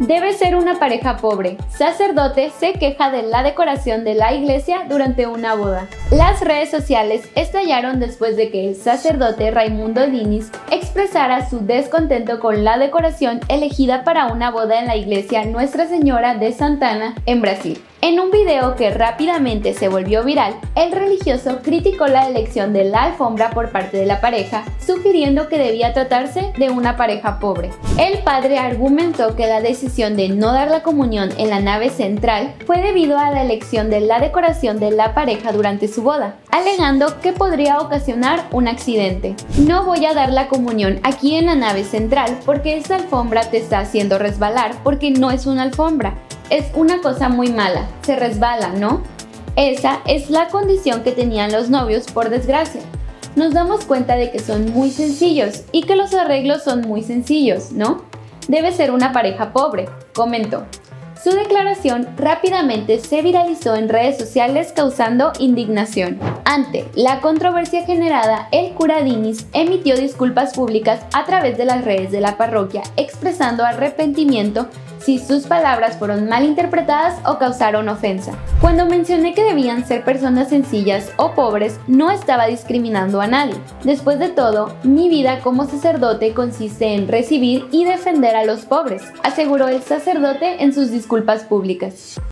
Debe ser una pareja pobre. Sacerdote se queja de la decoración de la iglesia durante una boda. Las redes sociales estallaron después de que el sacerdote Raimundo Dinis expresara su descontento con la decoración elegida para una boda en la iglesia Nuestra Señora de Santana en Brasil. En un video que rápidamente se volvió viral, el religioso criticó la elección de la alfombra por parte de la pareja, sugiriendo que debía tratarse de una pareja pobre. El padre argumentó que la decisión de no dar la comunión en la nave central fue debido a la elección de la decoración de la pareja durante su boda, alegando que podría ocasionar un accidente. No voy a dar la comunión aquí en la nave central porque esa alfombra te está haciendo resbalar porque no es una alfombra es una cosa muy mala, se resbala, ¿no? Esa es la condición que tenían los novios por desgracia. Nos damos cuenta de que son muy sencillos y que los arreglos son muy sencillos, ¿no? Debe ser una pareja pobre, comentó. Su declaración rápidamente se viralizó en redes sociales causando indignación. Ante la controversia generada, el cura Dinis emitió disculpas públicas a través de las redes de la parroquia, expresando arrepentimiento si sus palabras fueron mal interpretadas o causaron ofensa. Cuando mencioné que debían ser personas sencillas o pobres, no estaba discriminando a nadie. Después de todo, mi vida como sacerdote consiste en recibir y defender a los pobres, aseguró el sacerdote en sus disculpas públicas.